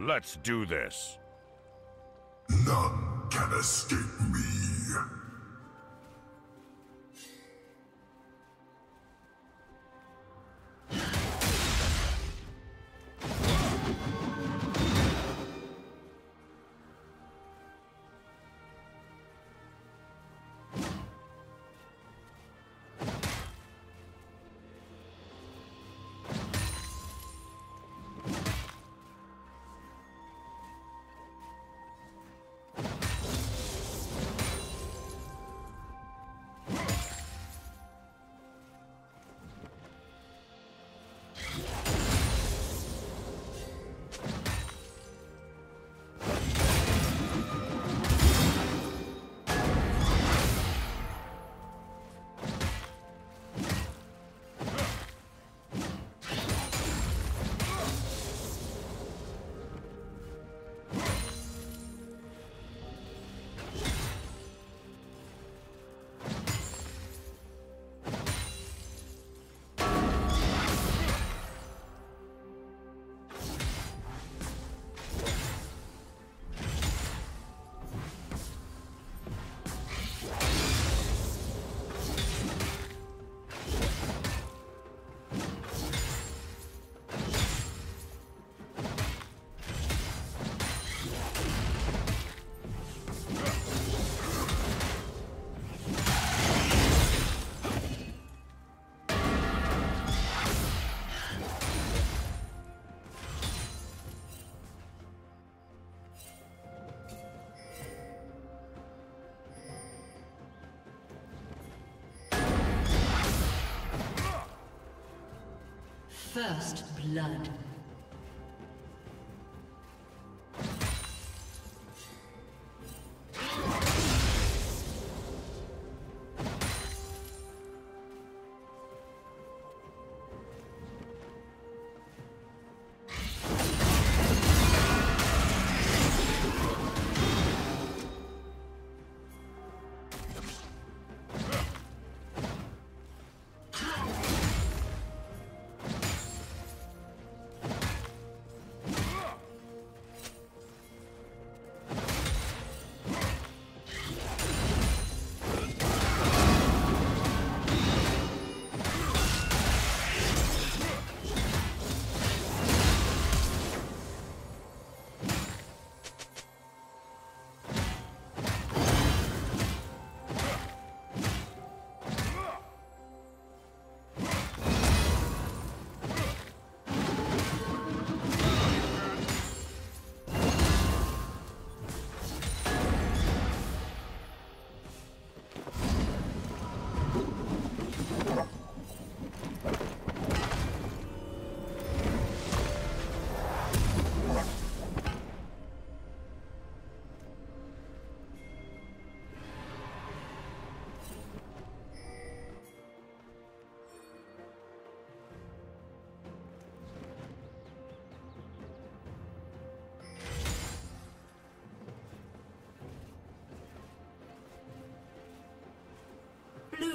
Let's do this. None can escape me. First blood.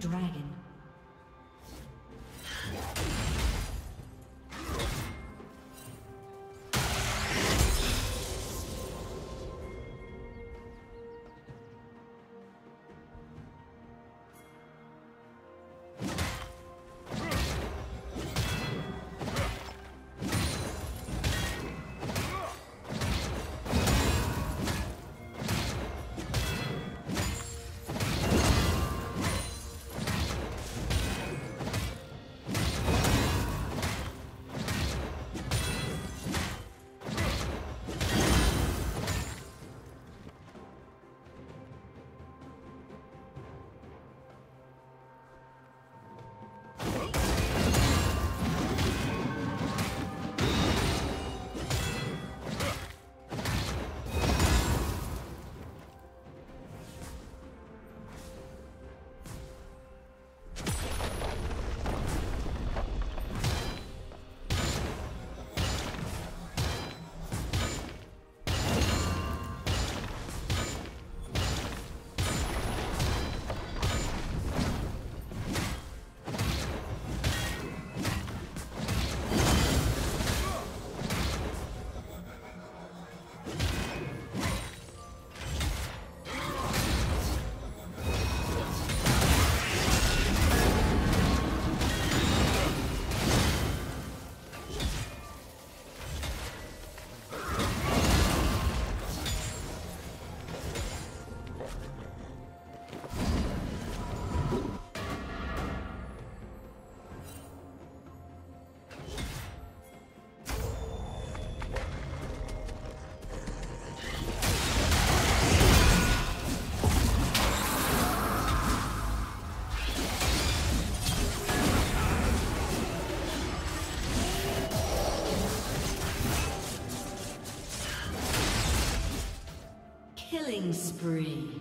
Dragon. Killing spree.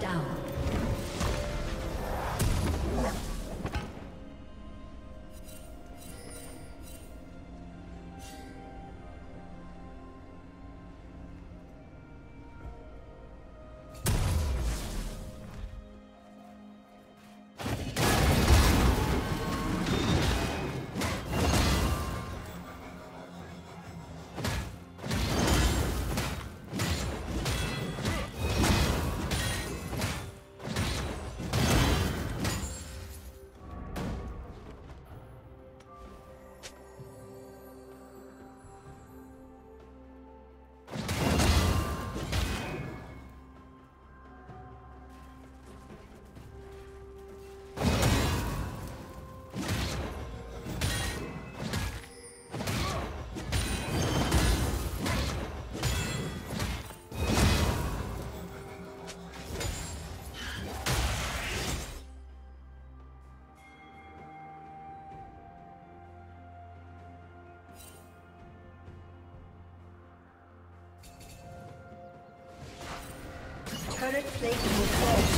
Down. Turret plate will fall.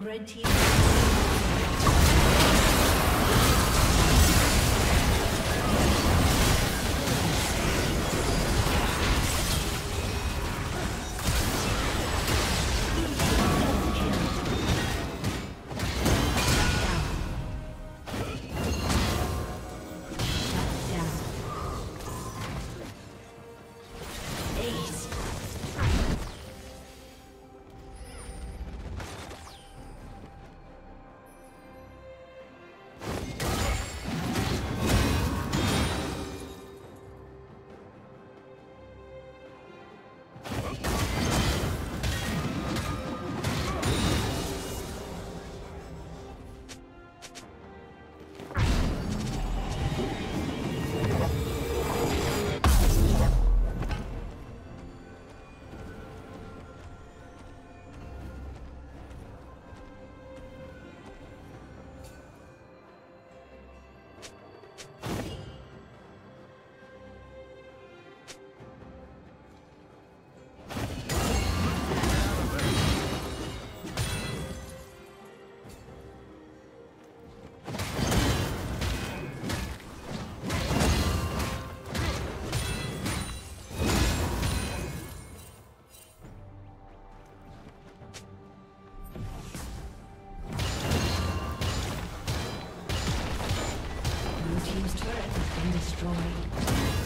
Red team. destroyed.